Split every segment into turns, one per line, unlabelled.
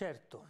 Certo.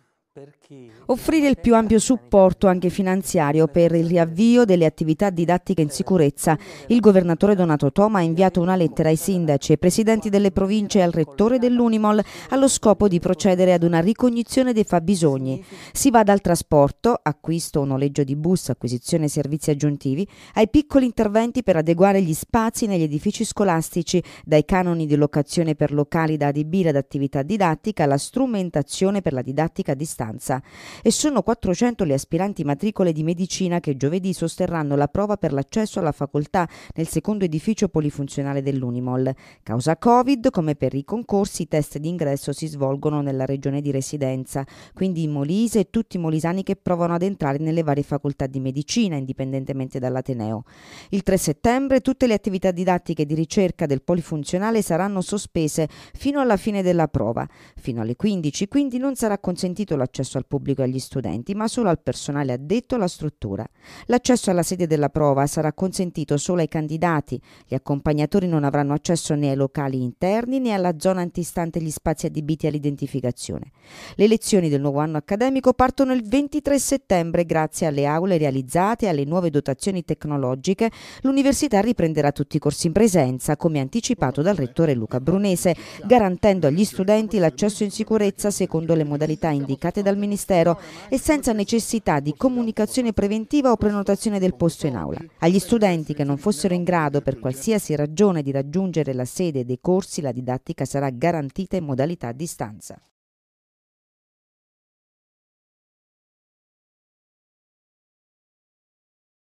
Offrire il più ampio supporto anche finanziario per il riavvio delle attività didattiche in sicurezza. Il governatore Donato Toma ha inviato una lettera ai sindaci, ai presidenti delle province e al rettore dell'Unimol allo scopo di procedere ad una ricognizione dei fabbisogni. Si va dal trasporto, acquisto o noleggio di bus, acquisizione e servizi aggiuntivi, ai piccoli interventi per adeguare gli spazi negli edifici scolastici, dai canoni di locazione per locali da adibire ad attività didattica alla strumentazione per la didattica a distanza distanza e sono 400 le aspiranti matricole di medicina che giovedì sosterranno la prova per l'accesso alla facoltà nel secondo edificio polifunzionale dell'Unimol. Causa Covid, come per i concorsi, i test di ingresso si svolgono nella regione di residenza, quindi in Molise e tutti i molisani che provano ad entrare nelle varie facoltà di medicina, indipendentemente dall'Ateneo. Il 3 settembre tutte le attività didattiche di ricerca del polifunzionale saranno sospese fino alla fine della prova. Fino alle 15, quindi non sarà consentito l'accesso l'accesso al pubblico e agli studenti, ma solo al personale addetto alla struttura. L'accesso alla sede della prova sarà consentito solo ai candidati. Gli accompagnatori non avranno accesso né ai locali interni né alla zona antistante gli spazi adibiti all'identificazione. Le lezioni del nuovo anno accademico partono il 23 settembre grazie alle aule realizzate e alle nuove dotazioni tecnologiche. L'università riprenderà tutti i corsi in presenza, come anticipato dal rettore Luca Brunese, garantendo agli studenti l'accesso in sicurezza secondo le modalità indicate indicate dal Ministero e senza necessità di comunicazione preventiva o prenotazione del posto in aula. Agli studenti che non fossero in grado per qualsiasi ragione di raggiungere la sede dei corsi, la didattica sarà garantita in modalità a distanza.